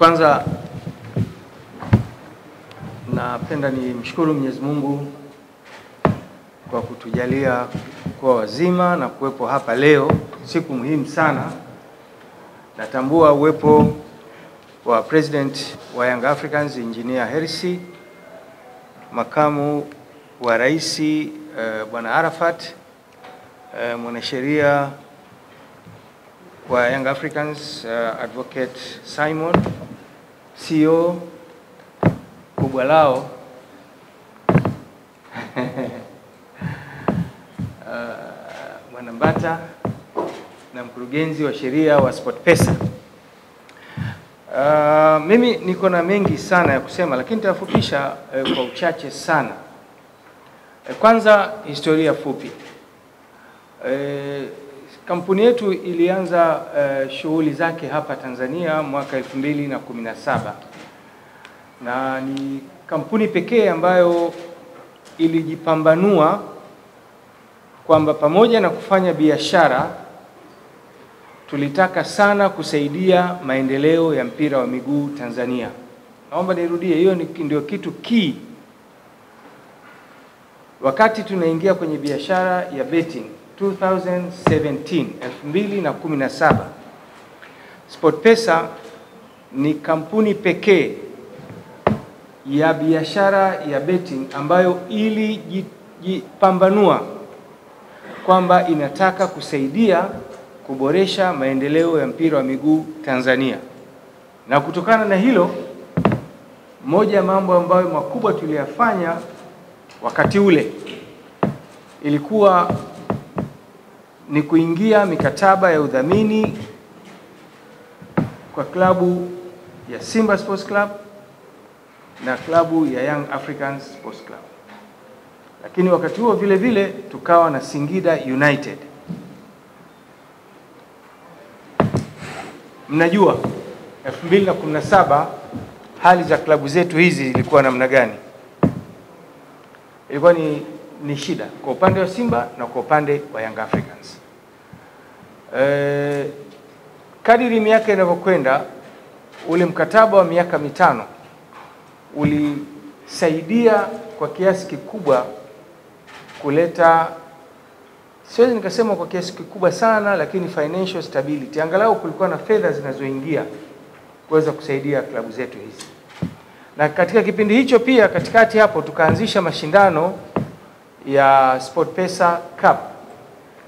Kwanza napenda nimshukuru Mwenyezi Mungu kwa kutujalia kuwa wazima na kuwepo hapa leo, siku muhimu sana. Natambua uwepo wa President wa Young Africans Engineer Hersi, makamu wa rais uh, Bwana Arafat, uh, mwanasheria wa Young Africans uh, Advocate Simon, CEO kubwa lao Bwana uh, na mkurugenzi wa sheria wa SportPesa. Uh, mimi niko na mengi sana ya kusema lakini nitafupisha eh, kwa uchache sana. Eh, kwanza historia fupi. Uh, kampuni yetu ilianza uh, shughuli zake hapa Tanzania mwaka 2017 na na ni kampuni pekee ambayo ilijipambanua kwamba pamoja na kufanya biashara tulitaka sana kusaidia maendeleo ya mpira wa miguu Tanzania. Naomba nirudie, hiyo ndio kitu key. Wakati tunaingia kwenye biashara ya betting 2017 2017, SportPesa ni kampuni pekee ya biashara ya betting ambayo ilijipambanua kwamba inataka kusaidia kuboresha maendeleo ya mpira wa miguu Tanzania. Na kutokana na hilo, moja ya mambo ambayo makubwa tuliyafanya wakati ule ilikuwa ni kuingia mikataba ya udhamini kwa klabu ya Simba Sports Club na klabu ya Young Africans Sports Club, lakini wakati huo vile vile tukawa na Singida United. Mnajua 2017 hali za klabu zetu hizi zilikuwa namna gani? Ilikuwa ni, ni shida kwa upande wa Simba na kwa upande wa Young Africans. E, kadiri miaka inavyokwenda ule mkataba wa miaka mitano ulisaidia kwa kiasi kikubwa kuleta, siwezi nikasema kwa kiasi kikubwa sana, lakini financial stability, angalau kulikuwa na fedha zinazoingia kuweza kusaidia klabu zetu hizi. Na katika kipindi hicho pia, katikati hapo, tukaanzisha mashindano ya SportPesa Cup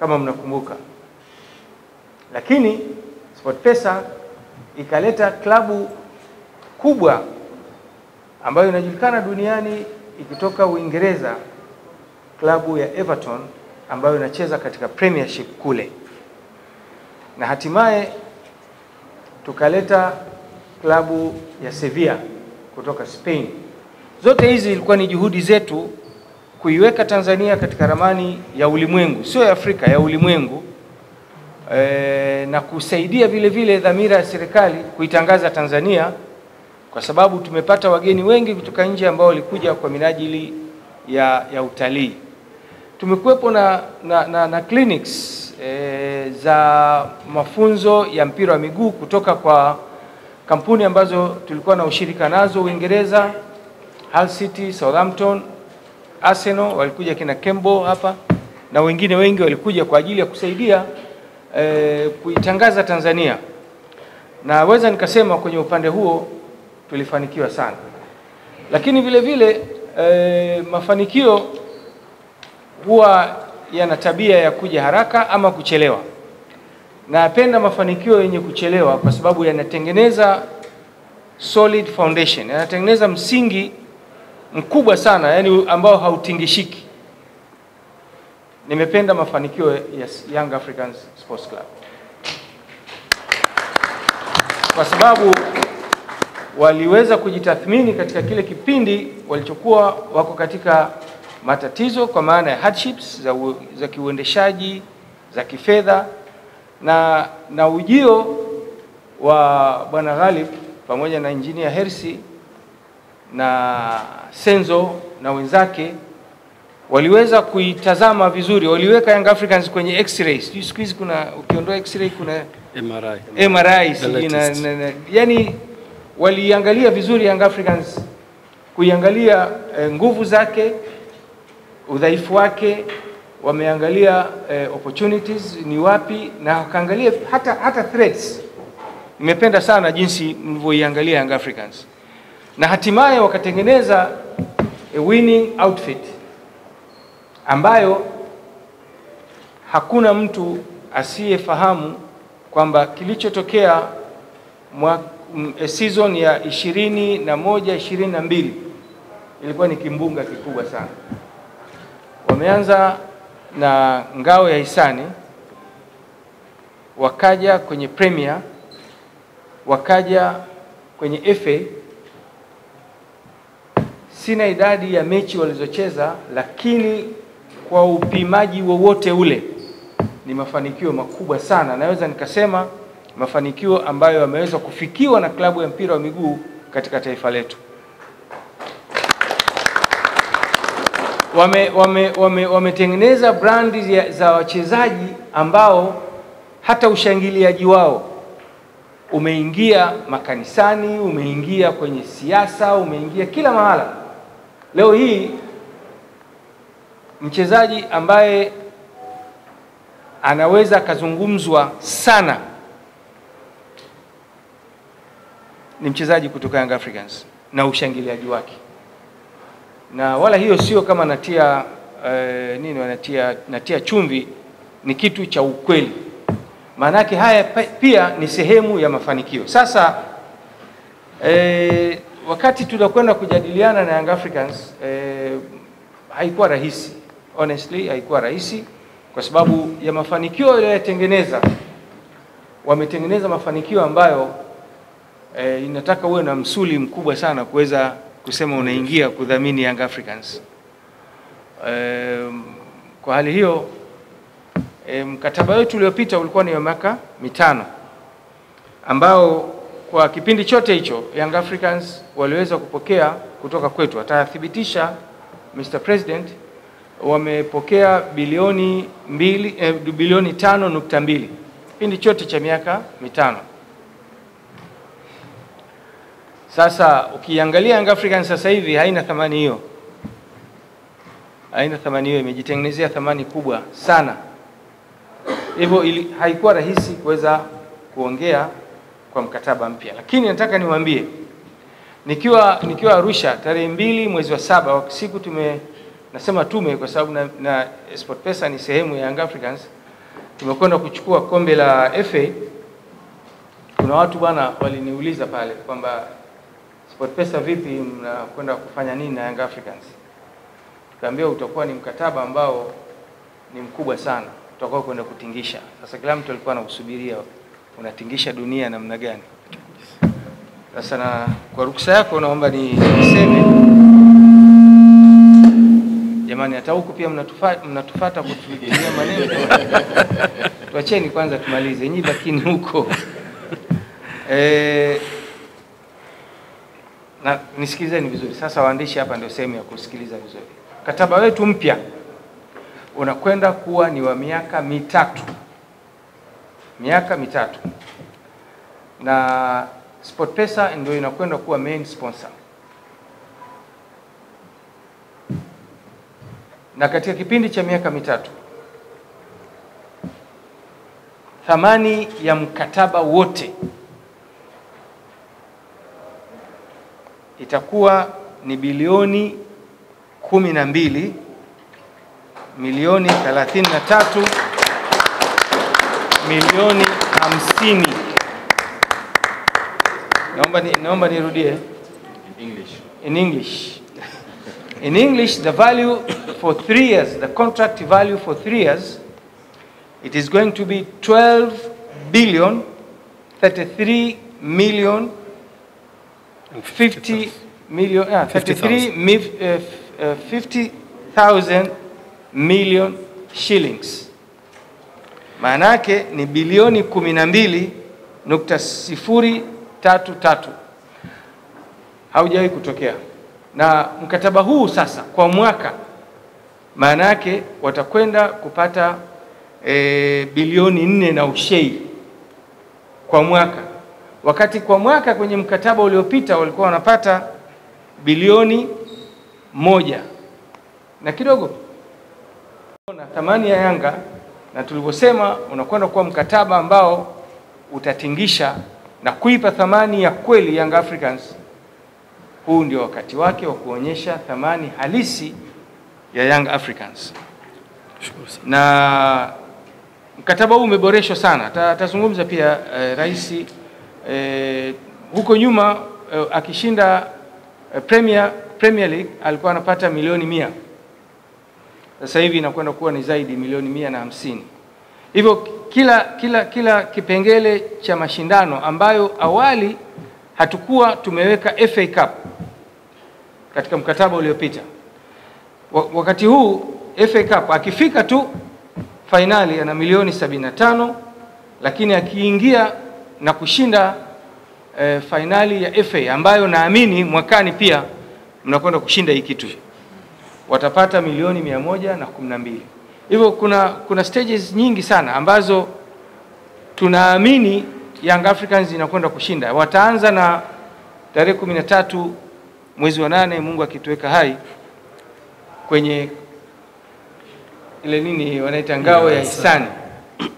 kama mnakumbuka, lakini SportPesa ikaleta klabu kubwa ambayo inajulikana duniani ikitoka Uingereza, klabu ya Everton ambayo inacheza katika Premiership kule, na hatimaye tukaleta klabu ya Sevilla kutoka Spain. Zote hizi ilikuwa ni juhudi zetu kuiweka Tanzania katika ramani ya ulimwengu, sio ya Afrika, ya ulimwengu e, na kusaidia vile vile dhamira ya serikali kuitangaza Tanzania kwa sababu tumepata wageni wengi kutoka nje ambao walikuja kwa minajili ya, ya utalii. Tumekuwepo na, na, na, na clinics e, za mafunzo ya mpira wa miguu kutoka kwa kampuni ambazo tulikuwa na ushirika nazo Uingereza, Hull City, Southampton, Arsenal walikuja kina Kembo hapa na wengine wengi walikuja kwa ajili ya kusaidia e, kuitangaza Tanzania. Naweza nikasema kwenye upande huo tulifanikiwa sana, lakini vile vile e, mafanikio huwa yana tabia ya kuja haraka ama kuchelewa. Napenda mafanikio yenye kuchelewa kwa sababu yanatengeneza solid foundation, yanatengeneza msingi mkubwa sana, yani ambao hautingishiki. Nimependa mafanikio ya Young Africans Sports Club. Kwa sababu waliweza kujitathmini katika kile kipindi walichokuwa wako katika matatizo kwa maana ya hardships za, za kiuendeshaji za kifedha na, na ujio wa Bwana Ghalib pamoja na Injinia Hersi na Senzo na wenzake waliweza kuitazama vizuri, waliweka Young Africans kwenye x-ray. Sijui siku hizi kuna ukiondoa x-ray kuna MRI. MRI sijui na, na, na, yani waliangalia vizuri Young Africans, kuiangalia eh, nguvu zake, udhaifu wake, wameangalia eh, opportunities ni wapi, na wakaangalia hata, hata threats. Nimependa sana jinsi mlivyoiangalia Young Africans na hatimaye wakatengeneza a winning outfit ambayo hakuna mtu asiyefahamu kwamba kilichotokea eh, season ya ishirini na moja ishirini na mbili ilikuwa ni kimbunga kikubwa sana. Wameanza na ngao ya hisani, wakaja kwenye Premier, wakaja kwenye FA. Sina idadi ya mechi walizocheza, lakini kwa upimaji wowote ule ni mafanikio makubwa sana. Naweza nikasema mafanikio ambayo yameweza kufikiwa na klabu ya mpira wa miguu katika taifa letu. Wametengeneza Wame, wame, wame, brandi za wachezaji ambao hata ushangiliaji wao umeingia makanisani, umeingia kwenye siasa, umeingia kila mahala. Leo hii mchezaji ambaye anaweza akazungumzwa sana ni mchezaji kutoka Young Africans na ushangiliaji wake, na wala hiyo sio kama natia eh, nini wanatia natia chumvi, ni kitu cha ukweli. Maanake haya pia ni sehemu ya mafanikio. Sasa eh, wakati tunakwenda kujadiliana na Young Africans eh, haikuwa rahisi, honestly haikuwa rahisi kwa sababu ya mafanikio yaliyotengeneza. Wametengeneza mafanikio ambayo e, inataka uwe na msuli mkubwa sana kuweza kusema unaingia kudhamini Young Africans. E, kwa hali hiyo e, mkataba wetu uliopita ulikuwa ni wa miaka mitano ambao kwa kipindi chote hicho Young Africans waliweza kupokea kutoka kwetu, atathibitisha Mr. President, wamepokea bilioni mbili, eh, bilioni tano nukta mbili kipindi chote cha miaka mitano. Sasa ukiangalia Young Africans sasa hivi haina thamani hiyo, haina thamani hiyo, imejitengenezea thamani kubwa sana. Hivyo haikuwa rahisi kuweza kuongea kwa mkataba mpya, lakini nataka niwaambie, nikiwa nikiwa Arusha tarehe mbili mwezi wa saba siku tume nasema tume kwa sababu na, na SportPesa ni sehemu ya Young Africans, tumekwenda kuchukua kombe la FA. Kuna watu bwana waliniuliza pale kwamba SportPesa vipi, mnakwenda kufanya nini na Young Africans? Tukaambia utakuwa ni mkataba ambao ni mkubwa sana, utakuwa kwenda kutingisha. Sasa kila mtu alikuwa anakusubiria unatingisha dunia namna gani? Sasa na kwa ruksa yako naomba ni niseme jamani, hata huku pia mnatufa, mnatufata kutupigia maneno. Tuacheni kwanza tumalize, nyinyi lakini huko. E, na nisikilizeni vizuri. Sasa. Waandishi hapa ndio sehemu ya kusikiliza vizuri. Mkataba wetu mpya unakwenda kuwa ni wa miaka mitatu, miaka mitatu, na SportPesa ndio inakwenda kuwa main sponsor, na katika kipindi cha miaka mitatu thamani ya mkataba wote itakuwa ni bilioni kumi na mbili milioni thelathini na tatu milioni hamsini. Naomba ni, naomba nirudie English. in English. In English, the value for three years, the contract value for three years, it is going to be 12 billion 33 million 50 million, ah, 33 mif- uh, f- uh, 50,000 million shillings. Maana yake ni bilioni 12 nukta sifuri tatu tatu. Haujawahi kutokea. Na mkataba huu sasa kwa mwaka, maana yake watakwenda kupata e, bilioni nne na ushei kwa mwaka. wakati kwa mwaka kwenye mkataba uliopita walikuwa wanapata bilioni moja na kidogo na thamani ya Yanga, na tulivyosema unakwenda kuwa mkataba ambao utatingisha na kuipa thamani ya kweli Young Africans. Huu ndio wakati wake wa kuonyesha thamani halisi ya Young Africans, na mkataba huu umeboreshwa sana. Tazungumza pia eh, rais eh, huko nyuma eh, akishinda eh, Premier, Premier League alikuwa anapata milioni mia sasa hivi inakwenda kuwa ni zaidi milioni mia na hamsini. Hivyo kila, kila, kila kipengele cha mashindano ambayo awali hatukuwa tumeweka FA Cup katika mkataba uliopita, wakati huu FA Cup akifika tu fainali ana milioni 75, lakini akiingia na kushinda e, fainali ya FA ambayo naamini mwakani pia mnakwenda kushinda hii kitu watapata milioni mia moja na kumi na mbili. Hivyo kuna, kuna stages nyingi sana ambazo tunaamini Young Africans inakwenda kushinda. Wataanza na tarehe kumi na tatu mwezi wa nane, Mungu akituweka hai, kwenye ile nini wanaita ngao ya hisani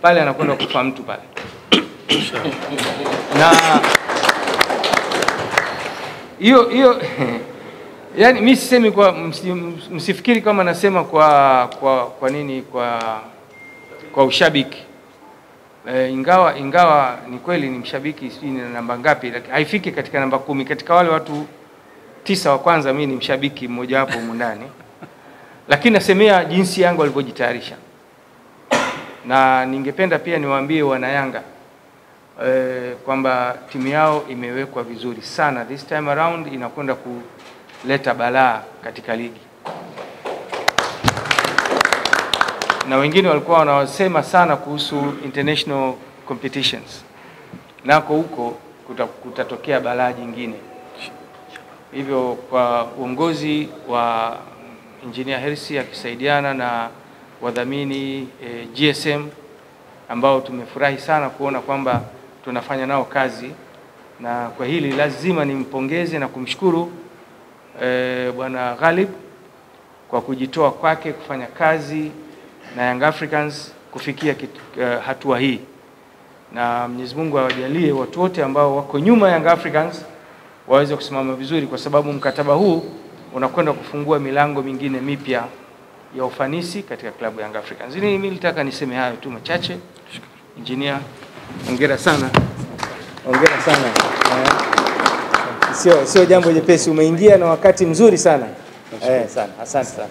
pale, anakwenda kufa mtu pale. Na hiyo hiyo yani, mi sisemi kwa msifikiri kama nasema kwa kwa kwa nini kwa kwa ushabiki. E, ingawa ingawa ni kweli ni mshabiki, sijui ni namba ngapi, lakini haifiki katika namba kumi. Katika wale watu tisa wa kwanza mi ni mshabiki mmoja wapo humu ndani, lakini nasemea jinsi Yanga walivyojitayarisha, na ningependa pia niwaambie wana Yanga e, kwamba timu yao imewekwa vizuri sana this time around, inakwenda kuleta balaa katika ligi, na wengine walikuwa wanasema sana kuhusu international competitions, nako huko kuta, kutatokea balaa jingine. Hivyo kwa uongozi wa Engineer Hersi akisaidiana na wadhamini e, GSM ambao tumefurahi sana kuona kwamba tunafanya nao kazi, na kwa hili lazima nimpongeze na kumshukuru E, Bwana Ghalib kwa kujitoa kwake kufanya kazi na Young Africans kufikia kitu, uh, hatua hii, na Mwenyezi Mungu awajalie watu wote ambao wako nyuma Young Africans waweze kusimama vizuri, kwa sababu mkataba huu unakwenda kufungua milango mingine mipya ya ufanisi katika klabu ya Young Africans. Mimi nilitaka niseme hayo tu machache. Engineer, hongera sana, hongera sana Sio, sio jambo jepesi. Umeingia na wakati mzuri sana eh, sana. Asante sana.